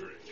victory.